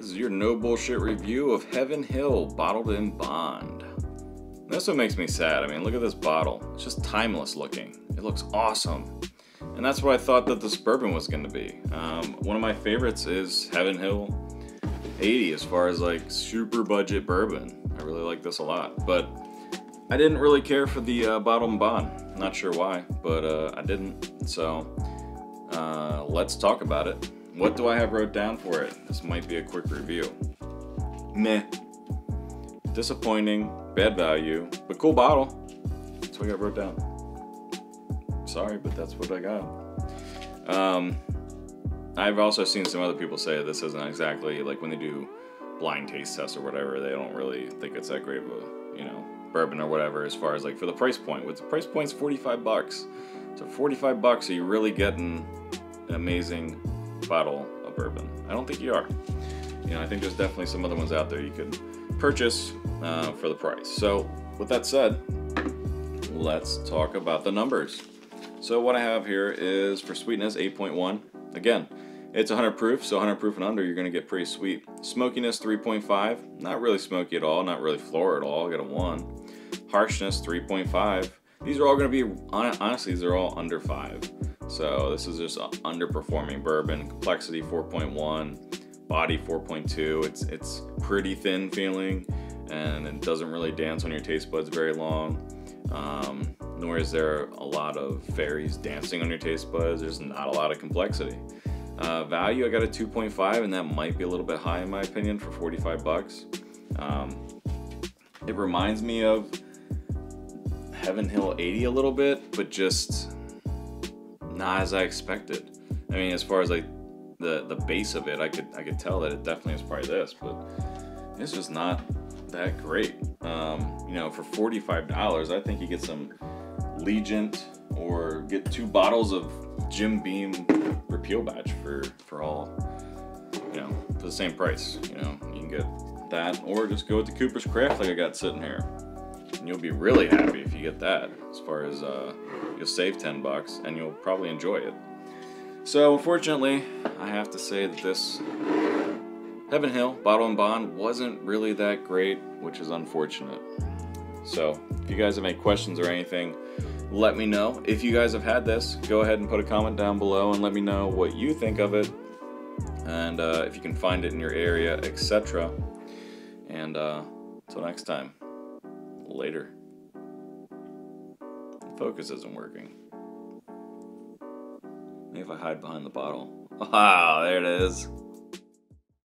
This is your no bullshit review of Heaven Hill bottled in bond. That's what makes me sad. I mean, look at this bottle. It's just timeless looking. It looks awesome. And that's what I thought that this bourbon was going to be. Um, one of my favorites is Heaven Hill 80 as far as like super budget bourbon. I really like this a lot. But I didn't really care for the uh, bottle and bond. Not sure why, but uh, I didn't. So uh, let's talk about it. What do I have wrote down for it? This might be a quick review. Meh. Disappointing, bad value, but cool bottle. That's what I got wrote down. Sorry, but that's what I got. Um, I've also seen some other people say this isn't exactly like when they do blind taste tests or whatever, they don't really think it's that great of a, you know, bourbon or whatever as far as like for the price point. With the price point's 45 bucks. So 45 bucks, are you really getting an amazing bottle of bourbon. I don't think you are. You know, I think there's definitely some other ones out there you could purchase uh, for the price. So, with that said, let's talk about the numbers. So, what I have here is for sweetness 8.1. Again, it's 100 proof, so 100 proof and under, you're going to get pretty sweet. Smokiness 3.5, not really smoky at all, not really floral at all. I got a 1. Harshness 3.5. These are all going to be, honestly, these are all under 5. So this is just underperforming bourbon. Complexity 4.1, body 4.2. It's it's pretty thin feeling, and it doesn't really dance on your taste buds very long. Um, nor is there a lot of fairies dancing on your taste buds. There's not a lot of complexity. Uh, value, I got a 2.5, and that might be a little bit high in my opinion for 45 bucks. Um, it reminds me of Heaven Hill 80 a little bit, but just not as I expected. I mean, as far as like the the base of it, I could I could tell that it definitely is probably this, but it's just not that great. Um, you know, for forty five dollars, I think you get some Legent or get two bottles of Jim Beam repeal batch for for all you know for the same price. You know, you can get that or just go with the Cooper's Craft like I got sitting here. And you'll be really happy if you get that. As far as uh, you'll save 10 bucks and you'll probably enjoy it. So unfortunately, I have to say that this Heaven Hill Bottle and Bond wasn't really that great, which is unfortunate. So if you guys have any questions or anything, let me know. If you guys have had this, go ahead and put a comment down below and let me know what you think of it, and uh, if you can find it in your area, etc. And uh, until next time. Later. Focus isn't working. Maybe if I hide behind the bottle. Ah, there it is.